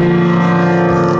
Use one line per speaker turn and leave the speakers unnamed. うん。